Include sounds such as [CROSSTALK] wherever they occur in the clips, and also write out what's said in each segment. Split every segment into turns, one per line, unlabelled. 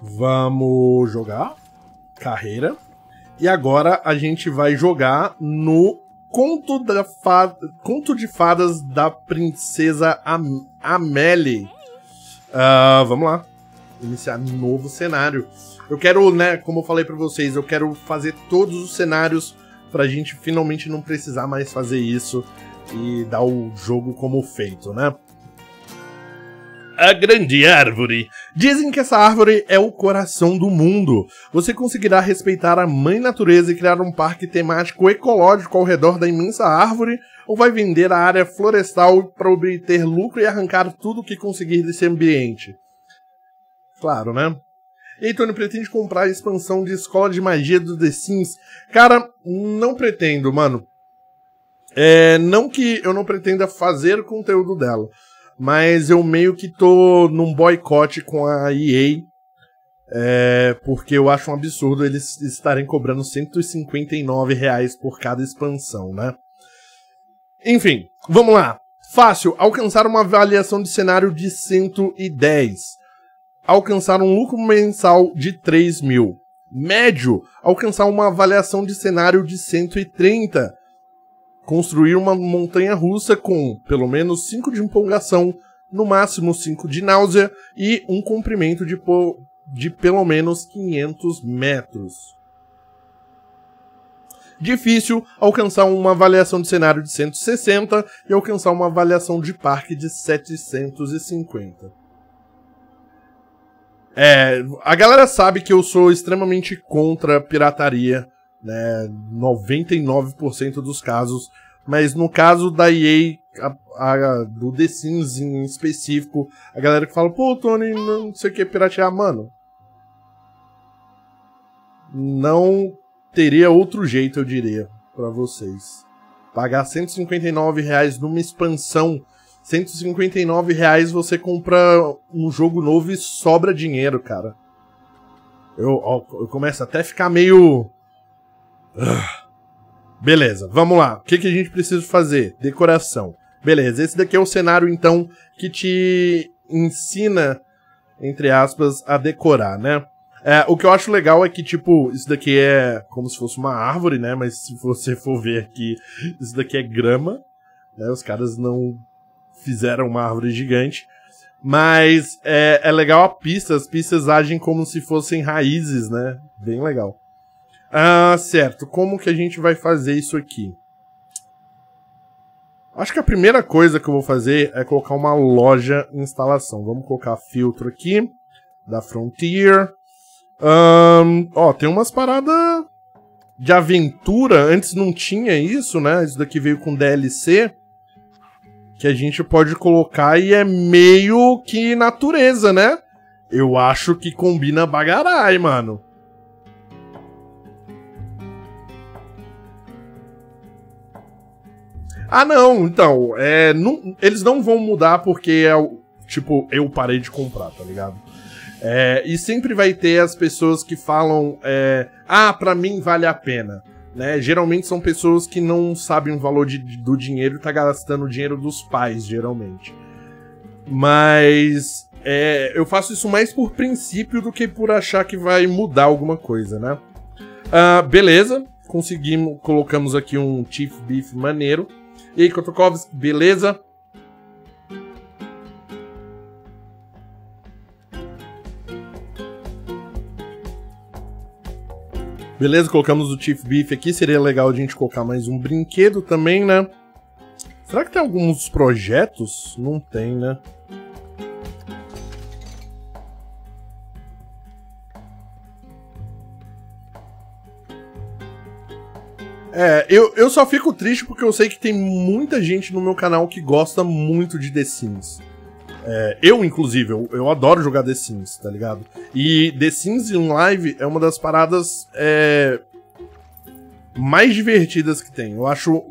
Vamos jogar. Carreira. E agora a gente vai jogar no Conto, da. Conto de Fadas da Princesa Am Amélie. Uh, vamos lá. Iniciar novo cenário. Eu quero, né, como eu falei para vocês, eu quero fazer todos os cenários pra gente finalmente não precisar mais fazer isso e dar o jogo como feito, né? A grande árvore. Dizem que essa árvore é o coração do mundo. Você conseguirá respeitar a mãe natureza e criar um parque temático ecológico ao redor da imensa árvore, ou vai vender a área florestal para obter lucro e arrancar tudo o que conseguir desse ambiente? Claro, né? E Tony, pretende comprar a expansão de Escola de Magia do The Sims? Cara, não pretendo, mano. É, não que eu não pretenda fazer conteúdo dela mas eu meio que tô num boicote com a EA, é, porque eu acho um absurdo eles estarem cobrando 159 reais por cada expansão, né? Enfim, vamos lá. Fácil, alcançar uma avaliação de cenário de 110. Alcançar um lucro mensal de 3 mil. Médio, alcançar uma avaliação de cenário de 130 construir uma montanha russa com pelo menos 5 de empolgação, no máximo 5 de náusea e um comprimento de, de pelo menos 500 metros. Difícil alcançar uma avaliação de cenário de 160 e alcançar uma avaliação de parque de 750. É, a galera sabe que eu sou extremamente contra pirataria né, 99% dos casos, mas no caso da EA, a, a, do The Sims em específico, a galera que fala, pô, Tony, não sei o que, piratear, mano. Não teria outro jeito, eu diria, para vocês. Pagar 159 reais numa expansão, 159 reais você compra um jogo novo e sobra dinheiro, cara. Eu, eu começo até a ficar meio Beleza, vamos lá. O que, que a gente precisa fazer? Decoração. Beleza, esse daqui é o cenário, então, que te ensina, entre aspas, a decorar, né? É, o que eu acho legal é que, tipo, isso daqui é como se fosse uma árvore, né? Mas se você for ver aqui, isso daqui é grama, né? Os caras não fizeram uma árvore gigante. Mas é, é legal a pista, as pistas agem como se fossem raízes, né? Bem legal. Ah, certo. Como que a gente vai fazer isso aqui? Acho que a primeira coisa que eu vou fazer é colocar uma loja instalação. Vamos colocar filtro aqui, da Frontier. Um, ó, tem umas paradas de aventura. Antes não tinha isso, né? Isso daqui veio com DLC. Que a gente pode colocar e é meio que natureza, né? Eu acho que combina bagarai, mano. Ah, não, então, é, não, eles não vão mudar porque é. Tipo, eu parei de comprar, tá ligado? É, e sempre vai ter as pessoas que falam, é, ah, pra mim vale a pena. Né? Geralmente são pessoas que não sabem o valor de, do dinheiro e tá gastando o dinheiro dos pais, geralmente. Mas é, eu faço isso mais por princípio do que por achar que vai mudar alguma coisa, né? Uh, beleza, conseguimos, colocamos aqui um Chief Beef maneiro. E aí, Kotokovski, beleza? Beleza, colocamos o Chief Beef aqui. Seria legal a gente colocar mais um brinquedo também, né? Será que tem alguns projetos? Não tem, né? É, eu, eu só fico triste porque eu sei que tem muita gente no meu canal que gosta muito de The Sims. É, eu, inclusive, eu, eu, adoro jogar The Sims, tá ligado? E The Sims em live é uma das paradas é, mais divertidas que tem. Eu acho.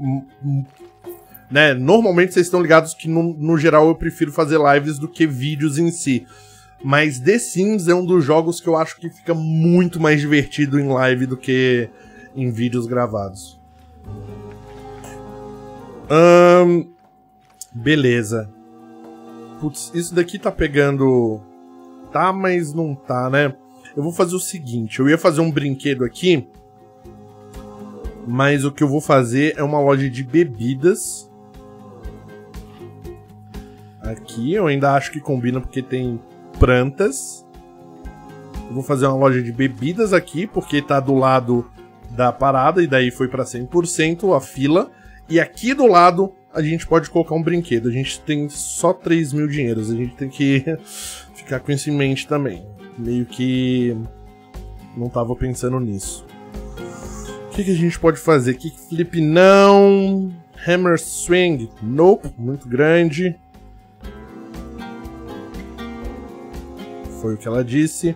Né, normalmente vocês estão ligados que, no, no geral, eu prefiro fazer lives do que vídeos em si. Mas The Sims é um dos jogos que eu acho que fica muito mais divertido em live do que em vídeos gravados. Beleza. Putz, isso daqui tá pegando. Tá, mas não tá, né? Eu vou fazer o seguinte, eu ia fazer um brinquedo aqui, mas o que eu vou fazer é uma loja de bebidas. Aqui, eu ainda acho que combina porque tem plantas. Eu vou fazer uma loja de bebidas aqui, porque tá do lado da parada, e daí foi para 100% a fila. E aqui do lado a gente pode colocar um brinquedo. A gente tem só 3 mil dinheiros, a gente tem que [LAUGHS] ficar com isso em mente também. Meio que não tava pensando nisso. O que, que a gente pode fazer? Kickflip não. Hammer Swing, nope, muito grande. Foi o que ela disse.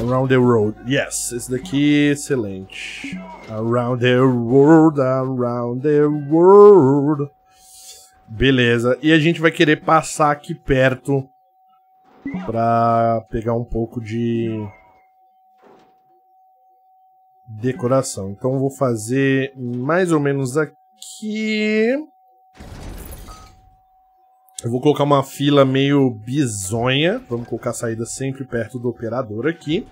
Around the Road. Yes, esse daqui excelente. Around the world, around the world. Beleza. E a gente vai querer passar aqui perto pra pegar um pouco de decoração. Então vou fazer mais ou menos aqui. Eu vou colocar uma fila meio bizonha. Vamos colocar a saída sempre perto do operador aqui.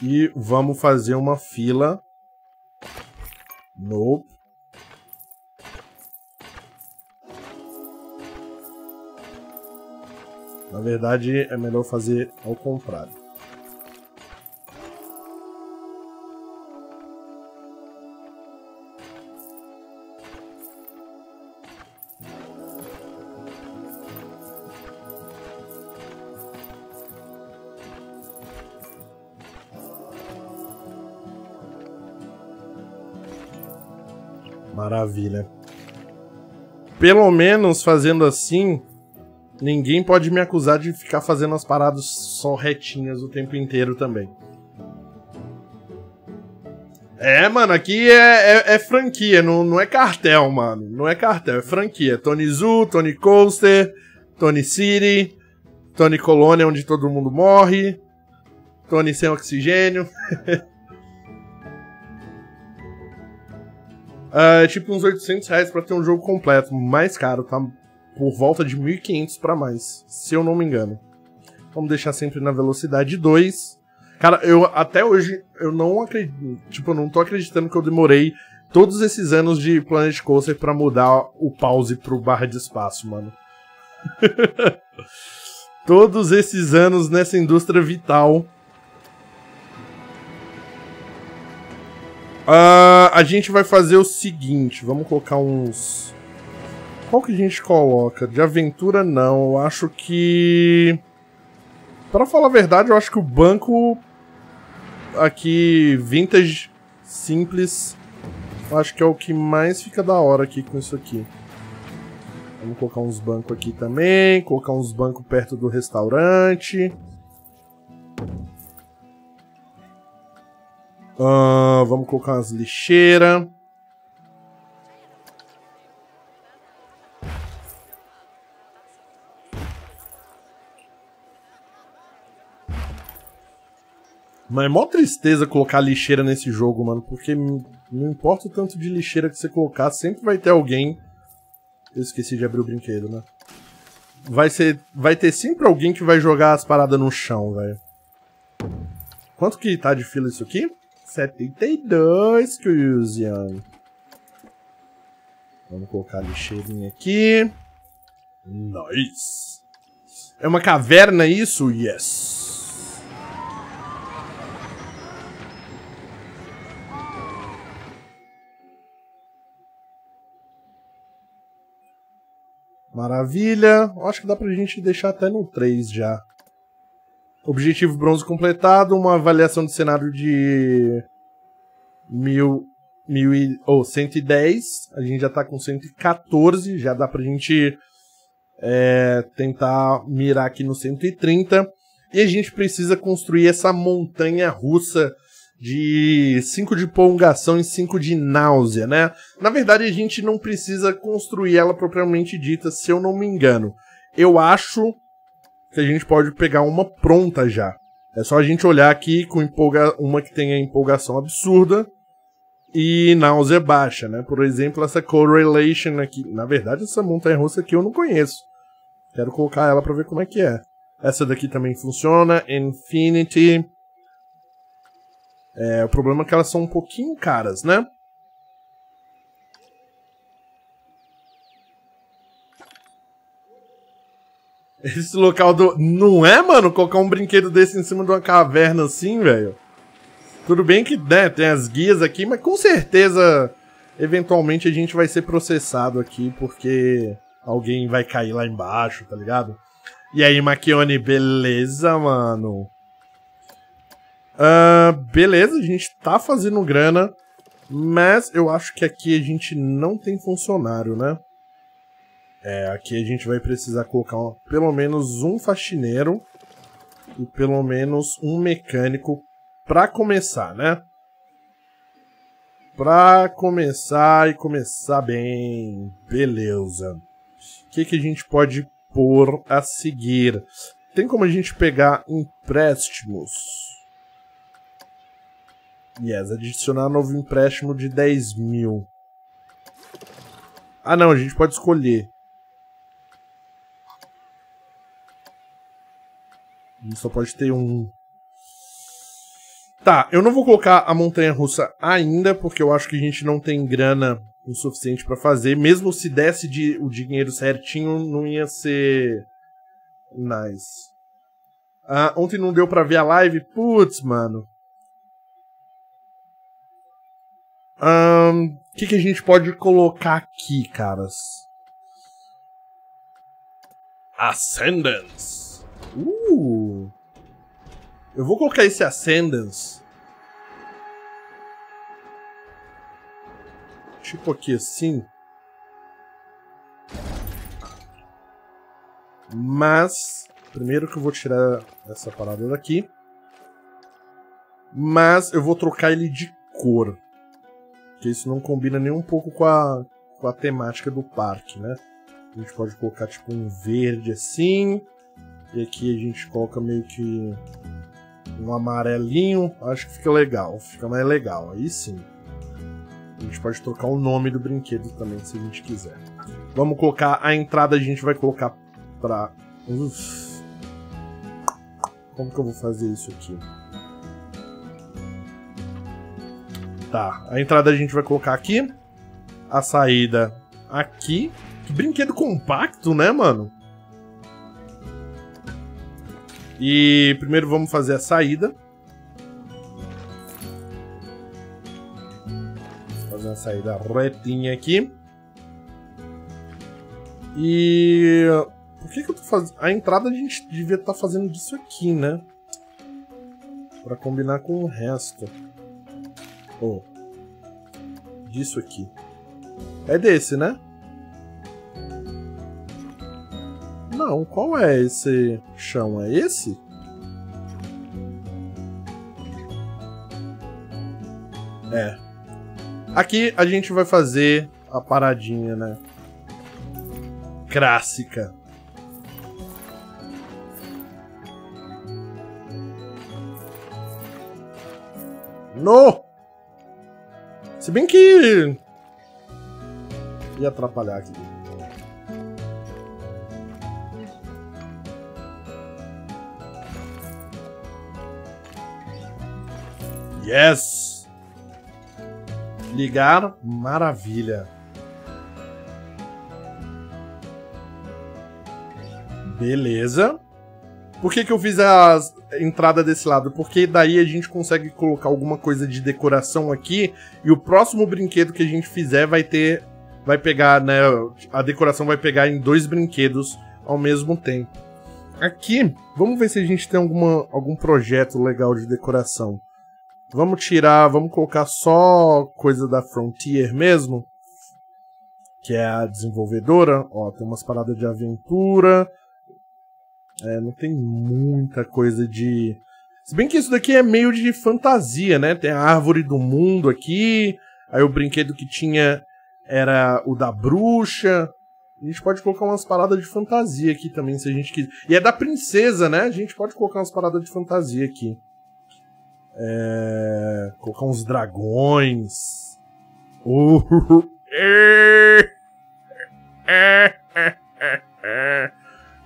E vamos fazer uma fila. Nope. Na verdade, é melhor fazer ao contrário. Maravilha. Pelo menos fazendo assim, ninguém pode me acusar de ficar fazendo as paradas só retinhas o tempo inteiro também. É, mano, aqui é, é, é, franquia, não, não é cartel, mano. Não é cartel, é franquia. Tony Zoo, Tony Coaster, Tony City, Tony Colônia, onde todo mundo morre, Tony sem oxigênio. [LAUGHS] É tipo uns 800 reais pra ter um jogo completo. Mais caro, tá? Por volta de 1.500 para mais, se eu não me engano. Vamos deixar sempre na velocidade 2. Cara, eu até hoje eu não acredito, tipo, eu não tô acreditando que eu demorei todos esses anos de Planet Coaster para mudar o pause pro barra de espaço, mano. [LAUGHS] todos esses anos nessa indústria vital Uh, a gente vai fazer o seguinte, vamos colocar uns... Qual que a gente coloca? De aventura não, eu acho que... Para falar a verdade, eu acho que o banco aqui, vintage, simples, acho que é o que mais fica da hora aqui com isso aqui. Vamos colocar uns bancos aqui também, colocar uns bancos perto do restaurante. Uh, vamos colocar umas lixeiras. Mas é mó tristeza colocar lixeira nesse jogo, mano. Porque não importa o tanto de lixeira que você colocar, sempre vai ter alguém. Eu esqueci de abrir o brinquedo, né? Vai, ser, vai ter sempre alguém que vai jogar as paradas no chão, velho. Quanto que tá de fila isso aqui? 72, Cruzian. Vamos colocar a lixeirinha aqui. Nice. É uma caverna isso? Yes. Maravilha. Acho que dá pra gente deixar até no 3 já. Objetivo bronze completado, uma avaliação de cenário de mil, mil e, oh, 110. A gente já tá com 114, já dá pra gente é, tentar mirar aqui no 130. E a gente precisa construir essa montanha russa de 5 de prolongação e 5 de náusea, né? Na verdade, a gente não precisa construir ela propriamente dita, se eu não me engano. Eu acho que a gente pode pegar uma pronta já. É só a gente olhar aqui com empolga uma que tenha empolgação absurda e náusea baixa, né? Por exemplo, essa Correlation aqui. Na verdade, essa montanha russa aqui eu não conheço. Quero colocar ela para ver como é que é. Essa daqui também funciona. Infinity. É, o problema é que elas são um pouquinho caras, né? Esse local do. Não é, mano? Colocar um brinquedo desse em cima de uma caverna assim, velho. Tudo bem que, né, tem as guias aqui, mas com certeza, eventualmente a gente vai ser processado aqui, porque alguém vai cair lá embaixo, tá ligado? E aí, Maquione, beleza, mano? Uh, beleza, a gente tá fazendo grana, mas eu acho que aqui a gente não tem funcionário, né? É, aqui a gente vai precisar colocar pelo menos um faxineiro e pelo menos um mecânico pra começar, né? Pra começar e começar bem. Beleza. O que, que a gente pode pôr a seguir? Tem como a gente pegar empréstimos? Yes, adicionar novo empréstimo de 10 mil. Ah não, a gente pode escolher. A gente só pode ter um. Tá, eu não vou colocar a montanha russa ainda, porque eu acho que a gente não tem grana o suficiente para fazer. Mesmo se desse de, o dinheiro certinho, não ia ser. Nice. Ah, ontem não deu pra ver a live? Putz, mano. O um, que, que a gente pode colocar aqui, caras? Ascendance. Uh! Eu vou colocar esse Ascendance. Tipo aqui assim. Mas, primeiro que eu vou tirar essa parada daqui. Mas eu vou trocar ele de cor. Porque isso não combina nem um pouco com a, com a temática do parque, né? A gente pode colocar tipo um verde assim. E aqui a gente coloca meio que um amarelinho. Acho que fica legal. Fica mais legal. Aí sim. A gente pode trocar o nome do brinquedo também, se a gente quiser. Vamos colocar a entrada, a gente vai colocar pra... Uf. Como que eu vou fazer isso aqui? Tá, a entrada a gente vai colocar aqui. A saída aqui. Que brinquedo compacto, né, mano? E primeiro vamos fazer a saída. Fazer uma saída retinha aqui. E por que, que eu tô fazendo? A entrada a gente devia estar tá fazendo disso aqui, né? Pra combinar com o resto. Oh. Disso aqui. É desse, né? Não, qual é esse chão? É esse? É. Aqui a gente vai fazer a paradinha, né? Clássica. No! Se bem que... Ia atrapalhar aqui. Yes! Ligar, maravilha. Beleza. Por que, que eu fiz a entrada desse lado? Porque daí a gente consegue colocar alguma coisa de decoração aqui e o próximo brinquedo que a gente fizer vai ter. Vai pegar, né? A decoração vai pegar em dois brinquedos ao mesmo tempo. Aqui, vamos ver se a gente tem alguma, algum projeto legal de decoração. Vamos tirar, vamos colocar só coisa da Frontier mesmo, que é a desenvolvedora. Ó, tem umas paradas de aventura. É, não tem muita coisa de. Se bem que isso daqui é meio de fantasia, né? Tem a árvore do mundo aqui. Aí o brinquedo que tinha era o da bruxa. A gente pode colocar umas paradas de fantasia aqui também, se a gente quiser. E é da princesa, né? A gente pode colocar umas paradas de fantasia aqui. É... Colocar uns dragões. Uh, [LAUGHS]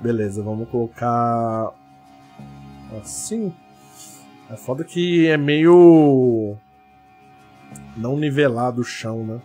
Beleza, vamos colocar Assim. É foda que é meio. Não nivelado o chão, né?